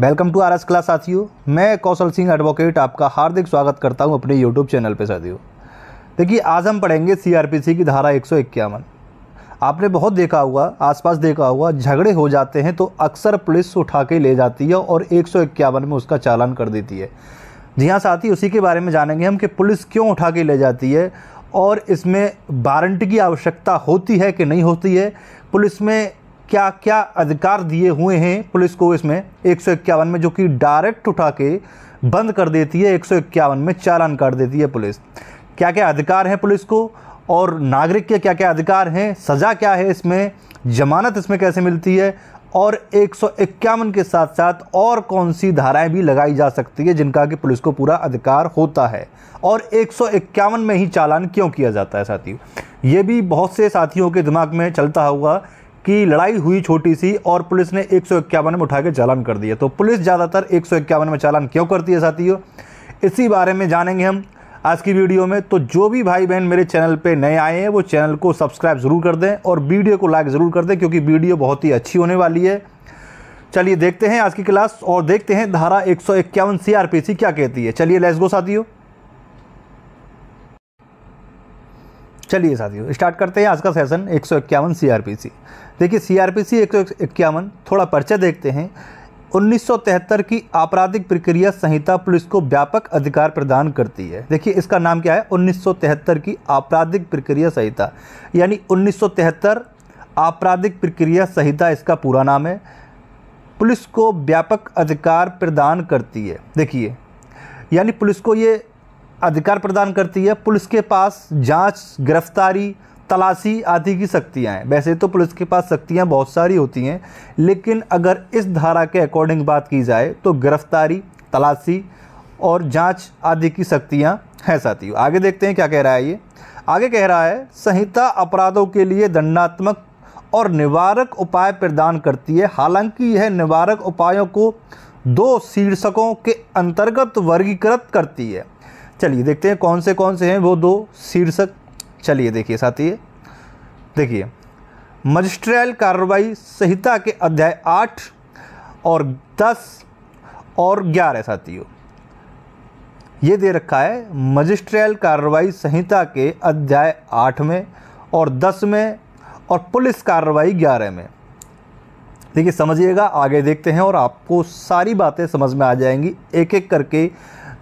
Welcome to R S class साथियों। मैं कौशल Singh advocate आपका हार्दिक स्वागत करता हूँ अपने यूट्यूब चैनल पे साथियों। देखिए, आज हम पढ़ेंगे सीआरपीसी की धारा एक सौ इक्यावन। आपने बहुत देखा हुआ आसपास देखा हुआ झगड़े हो जाते हैं तो अक्सर पुलिस उठा के ले जाती है और एक सौ इक्यावन में उसका चालान कर देती है। जी हाँ साथी, उसी के बारे में जानेंगे हम कि पुलिस क्यों उठा के ले जाती है और इसमें वारंट की आवश्यकता होती है कि नहीं होती है। पुलिस में क्या क्या अधिकार दिए हुए हैं पुलिस को इसमें? एक सौ इक्यावन में जो कि डायरेक्ट उठा के बंद कर देती है, एक सौ इक्यावन में चालान काट देती है पुलिस। क्या क्या अधिकार हैं पुलिस को? और नागरिक के क्या क्या अधिकार हैं? सज़ा क्या है इसमें? जमानत इसमें कैसे मिलती है? और एक सौ इक्यावन के साथ साथ और कौन सी धाराएँ भी लगाई जा सकती है जिनका कि पुलिस को पूरा अधिकार होता है? और एक सौ इक्यावन में ही चालान क्यों किया जाता है साथियों? ये भी बहुत से साथियों के दिमाग में चलता होगा की लड़ाई हुई छोटी सी और पुलिस ने एक सौ इक्यावन में उठा के चालान कर दिया। तो पुलिस ज़्यादातर एक सौ इक्यावन में चालान क्यों करती है साथियों? इसी बारे में जानेंगे हम आज की वीडियो में। तो जो भी भाई बहन मेरे चैनल पे नए आए हैं, वो चैनल को सब्सक्राइब ज़रूर कर दें और वीडियो को लाइक ज़रूर कर दें, क्योंकि वीडियो बहुत ही अच्छी होने वाली है। चलिए देखते हैं आज की क्लास और देखते हैं धारा एक सौ इक्यावन क्या कहती है। चलिए लेट्स गो साथियों। चलिए साथियों स्टार्ट करते हैं आज का सेशन एक सौ इक्यावन सी आर पी सी देखिए सी आर पी सी एक सौ इक्यावन, थोड़ा परिचय देखते हैं। 1973 की आपराधिक प्रक्रिया संहिता पुलिस को व्यापक अधिकार प्रदान करती है। देखिए, इसका नाम क्या है? 1973 की आपराधिक प्रक्रिया संहिता। यानी 1973 आपराधिक प्रक्रिया संहिता, इसका पूरा नाम है। पुलिस को व्यापक अधिकार प्रदान करती है। देखिए, यानी पुलिस को ये अधिकार प्रदान करती है, पुलिस के पास जाँच, गिरफ्तारी, तलाशी आदि की शक्तियाँ हैं। वैसे तो पुलिस के पास शक्तियाँ बहुत सारी होती हैं, लेकिन अगर इस धारा के अकॉर्डिंग बात की जाए तो गिरफ्तारी, तलाशी और जाँच आदि की शक्तियाँ हैं साथियों। आगे देखते हैं क्या कह रहा है ये। आगे कह रहा है, संहिता अपराधों के लिए दंडात्मक और निवारक उपाय प्रदान करती है। हालाँकि यह निवारक उपायों को दो शीर्षकों के अंतर्गत वर्गीकृत करती है। चलिए देखते हैं कौन से कौन से हैं वो दो शीर्षक। चलिए देखिए साथी, देखिए। मजिस्ट्रियल कार्रवाई संहिता के अध्याय आठ और दस और ग्यारह साथियों। ये दे रखा है मजिस्ट्रियल कार्रवाई संहिता के अध्याय आठ में और दस में और पुलिस कार्रवाई ग्यारह में। देखिए समझिएगा, आगे देखते हैं और आपको सारी बातें समझ में आ जाएँगी एक एक करके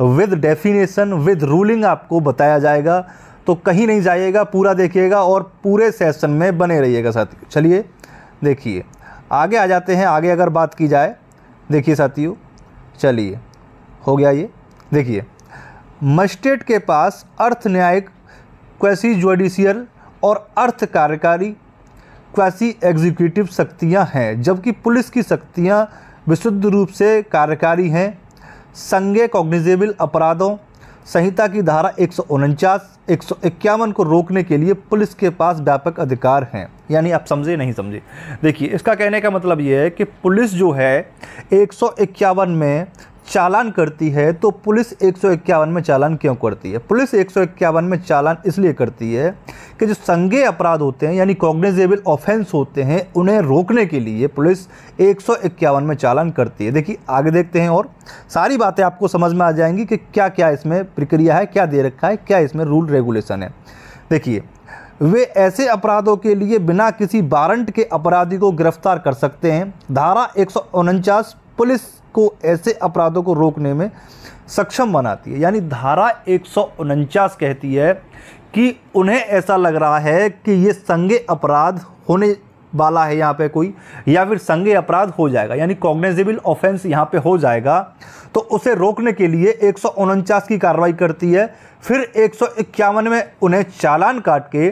विद डेफिनेशन विद रूलिंग आपको बताया जाएगा तो कहीं नहीं जाइएगा, पूरा देखिएगा और पूरे सेशन में बने रहिएगा साथियों चलिए, देखिए, आगे आ जाते हैं, आगे अगर बात की जाए, देखिए साथियों, चलिए, हो गया ये, देखिए, मजिस्ट्रेट के पास अर्थ न्यायिक क्वैसी जुडिशियल और अर्थ कार्यकारी क्वैसी एग्जीक्यूटिव शक्तियाँ हैं, जबकि पुलिस की शक्तियाँ विशुद्ध रूप से कार्यकारी हैं। संज्ञ कॉग्निजेबल अपराधों, संहिता की धारा एक सौ को रोकने के लिए पुलिस के पास व्यापक अधिकार हैं। यानी आप समझे नहीं समझे। देखिए, इसका कहने का मतलब ये है कि पुलिस जो है, एक सौ इक्यावन में चालान करती है तो पुलिस एक सौ इक्यावन में चालान क्यों करती है? पुलिस एक सौ इक्यावन में चालान इसलिए करती है कि जो संज्ञेय अपराध होते हैं, यानी कॉग्निजेबल ऑफेंस होते हैं, उन्हें रोकने के लिए पुलिस एक सौ इक्यावन में चालान करती है। देखिए, आगे देखते हैं और सारी बातें आपको समझ में आ जाएँगी कि क्या क्या इसमें प्रक्रिया है, क्या दे रखा है, क्या इसमें रूल रेगुलेशन है। देखिए वे ऐसे अपराधों के लिए बिना किसी वारंट के अपराधी को गिरफ़्तार कर सकते हैं। धारा एक सौ उनचास, पुलिस को ऐसे अपराधों को रोकने में सक्षम बनाती है। यानी धारा एक सौ उनचास कहती है कि उन्हें ऐसा लग रहा है कि ये संगे अपराध होने वाला है यहाँ पे कोई, या फिर संगे अपराध हो जाएगा। यानी कॉग्नेजेबल ऑफेंस यहाँ पे हो जाएगा। तो उसे रोकने के लिए एक सौ उनचास की कार्रवाई करती है। फिर एक सौ इक्यावन में उन्हें चालान काट के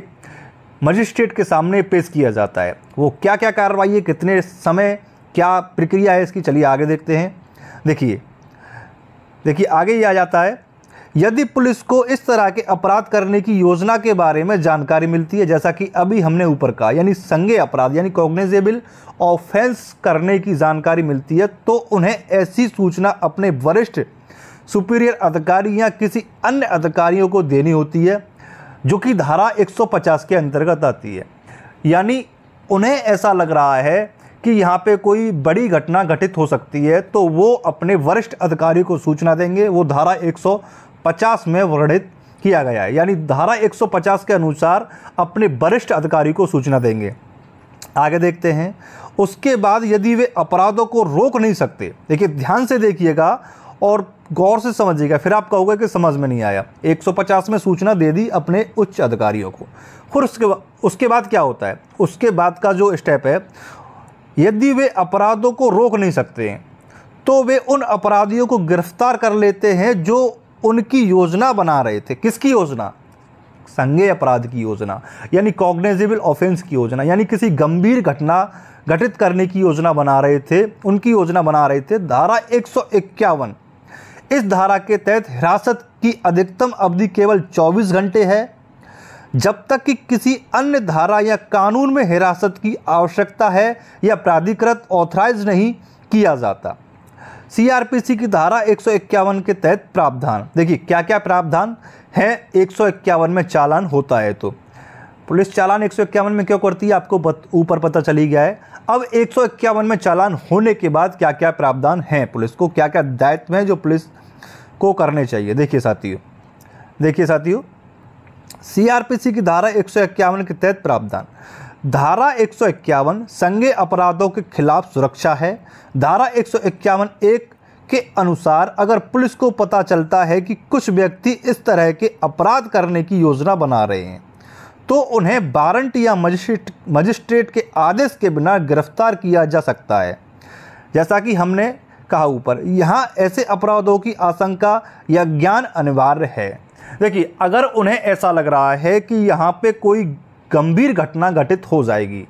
मजिस्ट्रेट के सामने पेश किया जाता है। वो क्या क्या कार्रवाई है, कितने समय, क्या प्रक्रिया है इसकी, चलिए आगे देखते हैं। देखिए देखिए, आगे ये आ जाता है, यदि पुलिस को इस तरह के अपराध करने की योजना के बारे में जानकारी मिलती है, जैसा कि अभी हमने ऊपर कहा, यानी संज्ञेय अपराध, यानी कॉग्नेजेबल ऑफेंस करने की जानकारी मिलती है तो उन्हें ऐसी सूचना अपने वरिष्ठ सुपीरियर अधिकारी या किसी अन्य अधिकारियों को देनी होती है। जो कि धारा 150 के अंतर्गत आती है। यानी उन्हें ऐसा लग रहा है कि यहाँ पे कोई बड़ी घटना घटित हो सकती है तो वो अपने वरिष्ठ अधिकारी को सूचना देंगे, वो धारा 150 में वर्णित किया गया है। यानी धारा 150 के अनुसार अपने वरिष्ठ अधिकारी को सूचना देंगे। आगे देखते हैं, उसके बाद यदि वे अपराधों को रोक नहीं सकते, देखिए ध्यान से देखिएगा और गौर से समझिएगा, फिर आप कहोगे कि समझ में नहीं आया। 150 में सूचना दे दी अपने उच्च अधिकारियों को। फिर उसके उसके बाद क्या होता है? उसके बाद का जो स्टेप है, यदि वे अपराधों को रोक नहीं सकते हैं तो वे उन अपराधियों को गिरफ़्तार कर लेते हैं जो उनकी योजना बना रहे थे। किसकी योजना? संज्ञेय अपराध की योजना, यानी कॉग्नेजिबल ऑफेंस की योजना, यानी किसी गंभीर घटना घटित करने की योजना बना रहे थे, उनकी योजना बना रहे थे। धारा एक सौ इक्यावन इस धारा के तहत हिरासत की अधिकतम अवधि केवल 24 घंटे है, जब तक कि किसी अन्य धारा या कानून में हिरासत की आवश्यकता है या प्राधिकृत ऑथराइज नहीं किया जाता। सीआरपीसी की धारा एक सौ इक्यावन के तहत प्रावधान। देखिए क्या क्या प्रावधान है? एक सौ इक्यावन में चालान होता है तो। पुलिस चालान एक सौ इक्यावन में क्यों करती है? आपको ऊपर पता चली गया है। अब एक सौ इक्यावन में चालान होने के बाद क्या क्या प्रावधान हैं पुलिस को? क्या क्या दायित्व हैं जो पुलिस को करने चाहिए? देखिए साथियों देखिए साथियों सीआरपीसी की धारा एक सौ इक्यावन के तहत प्रावधान। धारा एक सौ इक्यावन संज्ञेय अपराधों के खिलाफ सुरक्षा है। धारा एक सौ इक्यावन एक के अनुसार अगर पुलिस को पता चलता है कि कुछ व्यक्ति इस तरह के अपराध करने की योजना बना रहे हैं तो उन्हें वारंट या मजिस्ट्रेट मजिस्ट्रेट के आदेश के बिना गिरफ़्तार किया जा सकता है। जैसा कि हमने कहा ऊपर, यहाँ ऐसे अपराधों की आशंका या ज्ञान अनिवार्य है। देखिए, अगर उन्हें ऐसा लग रहा है कि यहाँ पे कोई गंभीर घटना घटित हो जाएगी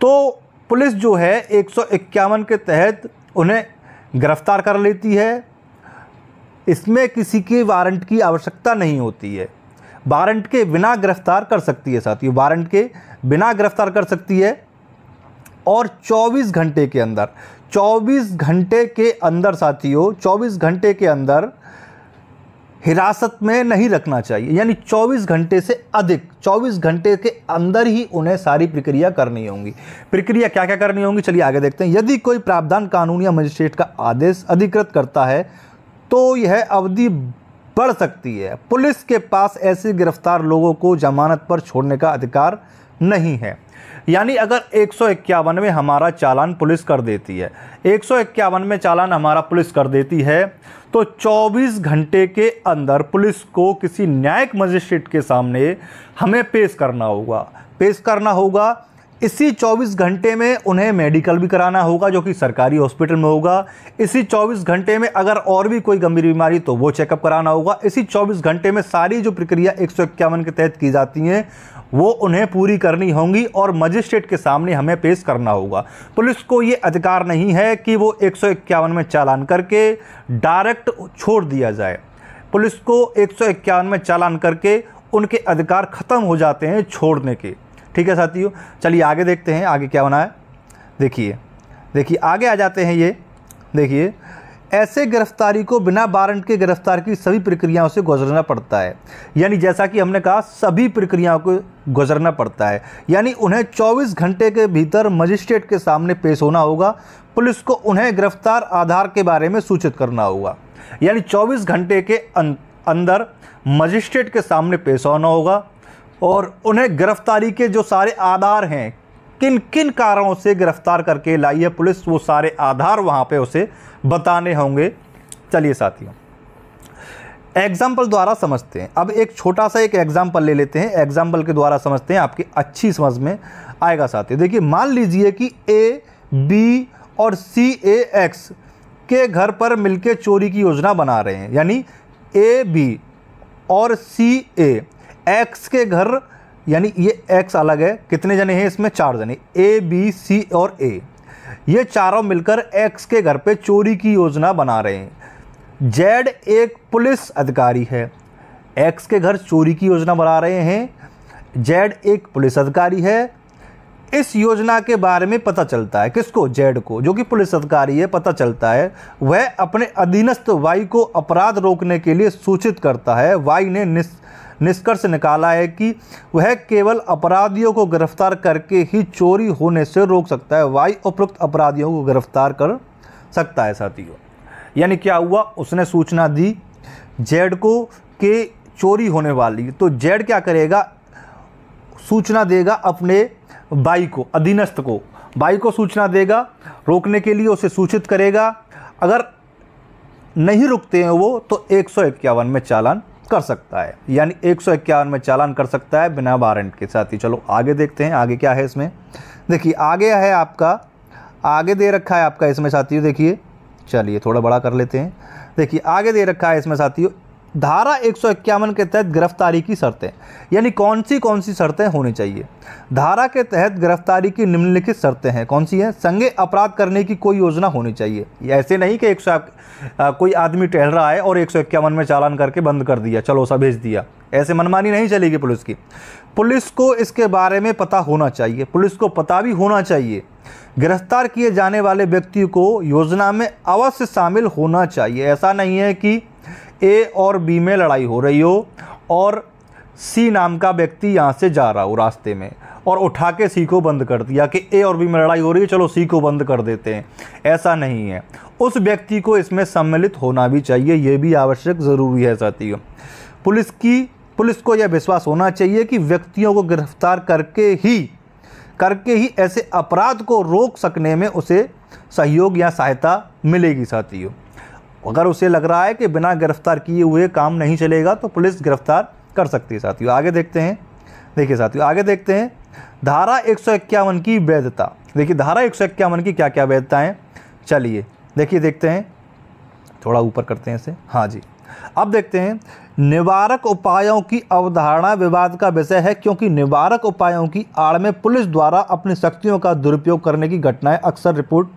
तो पुलिस जो है एक सौ इक्यावन के तहत उन्हें गिरफ़्तार कर लेती है। इसमें किसी के वारंट की आवश्यकता नहीं होती है। वारंट के बिना गिरफ़्तार कर सकती है साथियों, वारंट के बिना गिरफ़्तार कर सकती है और 24 घंटे के अंदर 24 घंटे के अंदर साथियों 24 घंटे के अंदर हिरासत में नहीं रखना चाहिए। यानी 24 घंटे से अधिक 24 घंटे के अंदर ही उन्हें सारी प्रक्रिया करनी होगी। प्रक्रिया क्या क्या करनी होगी? चलिए आगे देखते हैं। यदि कोई प्रावधान कानून या मजिस्ट्रेट का आदेश अधिकृत करता है तो यह अवधि बढ़ सकती है। पुलिस के पास ऐसे गिरफ़्तार लोगों को जमानत पर छोड़ने का अधिकार नहीं है। यानी अगर एक सौ इक्यावन में हमारा चालान पुलिस कर देती है, एक सौ इक्यावन में चालान हमारा पुलिस कर देती है तो 24 घंटे के अंदर पुलिस को किसी न्यायिक मजिस्ट्रेट के सामने हमें पेश करना होगा। पेश करना होगा इसी 24 घंटे में उन्हें मेडिकल भी कराना होगा, जो कि सरकारी हॉस्पिटल में होगा। इसी 24 घंटे में अगर और भी कोई गंभीर बीमारी तो वो चेकअप कराना होगा। इसी 24 घंटे में सारी जो प्रक्रिया एक सौ इक्यावन के तहत की जाती हैं, वो उन्हें पूरी करनी होंगी और मजिस्ट्रेट के सामने हमें पेश करना होगा। पुलिस को ये अधिकार नहीं है कि वो एक सौ इक्यावन में चालान करके डायरेक्ट छोड़ दिया जाए। पुलिस को एक सौ इक्यावन में चालान करके उनके अधिकार ख़त्म हो जाते हैं छोड़ने के। ठीक है साथियों? चलिए आगे देखते हैं आगे क्या होना है। देखिए देखिए आगे आ जाते हैं ये। देखिए ऐसे गिरफ्तारी को बिना वारंट के गिरफ़्तार की सभी प्रक्रियाओं से गुजरना पड़ता है। यानी जैसा कि हमने कहा सभी प्रक्रियाओं को गुजरना पड़ता है। यानी उन्हें 24 घंटे के भीतर मजिस्ट्रेट के सामने पेश होना होगा पुलिस को उन्हें गिरफ़्तार आधार के बारे में सूचित करना होगा। यानी 24 घंटे के अं-, अंदर मजिस्ट्रेट के सामने पेश होना होगा। और उन्हें गिरफ्तारी के जो सारे आधार हैं किन किन कारणों से गिरफ़्तार करके लाई है पुलिस, वो सारे आधार वहाँ पे उसे बताने होंगे। चलिए साथियों एग्ज़ाम्पल द्वारा समझते हैं। अब एक छोटा सा एक एग्ज़ाम्पल ले लेते हैं। एग्ज़ाम्पल के द्वारा समझते हैं, आपकी अच्छी समझ में आएगा साथियों। देखिए, मान लीजिए कि ए बी और सी ए एक्स के घर पर मिलकर चोरी की योजना बना रहे हैं। यानी ए बी और सी ए एक्स के घर, यानी ये एक्स अलग है, कितने जने हैं इसमें? चार जने। ए बी सी और ए ये चारों मिलकर एक्स के घर पे चोरी की योजना बना रहे हैं। जेड एक पुलिस अधिकारी है। एक्स के घर चोरी की योजना बना रहे हैं। जेड एक पुलिस अधिकारी है। इस योजना के बारे में पता चलता है। किसको? जेड को। जो कि पुलिस अधिकारी है, पता चलता है। वह अपने अधीनस्थ वाई को अपराध रोकने के लिए सूचित करता है। वाई ने निस, निष्कर्ष निकाला है कि वह केवल अपराधियों को गिरफ़्तार करके ही चोरी होने से रोक सकता है। वाई उपयुक्त अपराधियों को गिरफ़्तार कर सकता है, साथियों। यानी क्या हुआ? उसने सूचना दी, जेड को के चोरी होने वाली। तो जेड क्या करेगा? सूचना देगा अपने बाई को, अधीनस्थ को। बाई को सूचना देगा, रोकने के लिए उसे सूचित करेगा। अगर नहीं रुकते हैं वो तो एक सौ इक्यावन में चालान कर सकता है। यानी एक सौ इक्यावन में चालान कर सकता है बिना वारंट के साथ ही। चलो, आगे देखते हैं, आगे क्या है इसमें। देखिए, आगे है आपका, आगे दे रखा है आपका इसमें साथियों, देखिए। चलिए, थोड़ा बड़ा कर लेते हैं। देखिए, आगे दे रखा है इसमें साथियों धारा एक सौ इक्यावन के तहत गिरफ्तारी की शर्तें, यानी कौन सी कौन सी शर्तें होनी चाहिए? धारा के तहत गिरफ्तारी की निम्नलिखित शर्तें हैं। कौन सी हैं? संगे अपराध करने की कोई योजना होनी चाहिए। ऐसे नहीं कि एक सौ कोई आदमी टहल रहा है और एक सौ इक्यावन में चालान करके बंद कर दिया, चलो सा भेज दिया। ऐसे मनमानी नहीं चलेगी पुलिस की। पुलिस को इसके बारे में पता होना चाहिए। पुलिस को पता भी होना चाहिए। गिरफ़्तार किए जाने वाले व्यक्ति को योजना में अवश्य शामिल होना चाहिए। ऐसा नहीं है कि ए और बी में लड़ाई हो रही हो और सी नाम का व्यक्ति यहाँ से जा रहा हो रास्ते में और उठा के सी को बंद कर दिया कि ए और बी में लड़ाई हो रही है, चलो सी को बंद कर देते हैं। ऐसा नहीं है। उस व्यक्ति को इसमें सम्मिलित होना भी चाहिए, ये भी आवश्यक, ज़रूरी है साथियों। पुलिस की, पुलिस को यह विश्वास होना चाहिए कि व्यक्तियों को गिरफ़्तार करके ही करके ही ऐसे अपराध को रोक सकने में उसे सहयोग या सहायता मिलेगी साथियों। अगर उसे लग रहा है कि बिना गिरफ़्तार किए हुए काम नहीं चलेगा तो पुलिस गिरफ़्तार कर सकती है साथियों। आगे देखते हैं। देखिए साथियों, आगे देखते हैं। धारा एक की वैधता। देखिए, धारा एक की क्या क्या वैधता है चलिए, देखिए, देखते हैं। थोड़ा ऊपर करते हैं इसे। हाँ जी। अब देखते हैं। निवारक उपायों की अवधारणा विवाद का विषय है, क्योंकि निवारक उपायों की आड़ में पुलिस द्वारा अपनी शक्तियों का दुरुपयोग करने की घटनाएँ अक्सर रिपोर्ट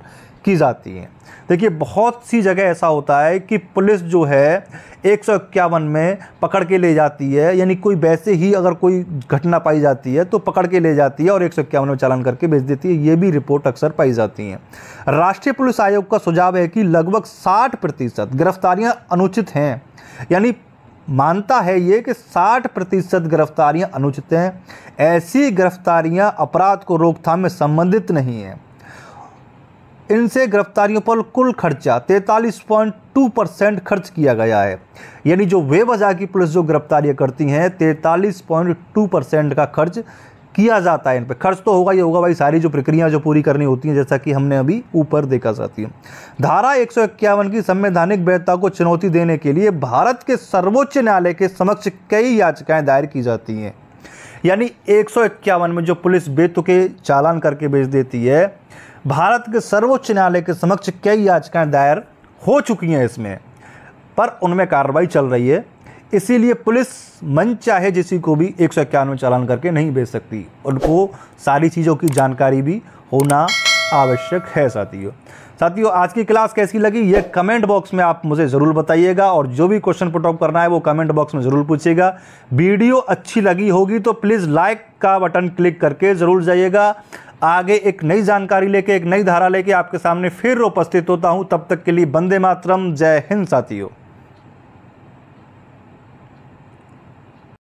की जाती हैं। देखिए, बहुत सी जगह ऐसा होता है कि पुलिस जो है, एक सौ इक्यावन में पकड़ के ले जाती है, यानी कोई वैसे ही अगर कोई घटना पाई जाती है तो पकड़ के ले जाती है और एक सौ इक्यावन में चालान करके भेज देती है। ये भी रिपोर्ट अक्सर पाई जाती हैं। राष्ट्रीय पुलिस आयोग का सुझाव है कि लगभग साठ प्रतिशत गिरफ्तारियाँ अनुचित हैं। यानी मानता है ये कि 60 प्रतिशत गिरफ्तारियाँ अनुचित हैं। ऐसी गिरफ्तारियाँ अपराध को रोकथाम में संबंधित नहीं हैं। इनसे गिरफ्तारियों पर कुल खर्चा 43.2 परसेंट खर्च किया गया है। यानी जो वे वजह की पुलिस जो गिरफ्तारियाँ करती हैं 43.2 परसेंट का खर्च किया जाता है इन पर खर्च तो होगा ही होगा भाई, सारी जो प्रक्रिया जो पूरी करनी होती हैं, जैसा कि हमने अभी ऊपर देखा जाती है। धारा एक सौ इक्यावन की संवैधानिक वैधता को चुनौती देने के लिए भारत के सर्वोच्च न्यायालय के समक्ष कई याचिकाएँ दायर की जाती हैं। यानी एक सौ इक्यावन में जो पुलिस बेतुके चालान करके भेज देती है भारत के सर्वोच्च न्यायालय के समक्ष कई याचिकाएँ दायर हो चुकी हैं इसमें, पर उनमें कार्रवाई चल रही है। इसीलिए पुलिस मन चाहे जिसी को भी एक सौ इक्यानवे चालान करके नहीं भेज सकती। उनको सारी चीज़ों की जानकारी भी होना आवश्यक है, साथियों। साथियों, आज की क्लास कैसी लगी? ये कमेंट बॉक्स में आप मुझे ज़रूर बताइएगा, और जो भी क्वेश्चन पुट ऑफ़ करना है वो कमेंट बॉक्स में ज़रूर पूछिएगा। वीडियो अच्छी लगी होगी तो प्लीज़ लाइक का बटन क्लिक करके ज़रूर जाइएगा। आगे एक नई जानकारी लेके, एक नई धारा लेके आपके सामने फिर उपस्थित होता हूँ। तब तक के लिए बंदे मातरम। जय हिंद साथियों।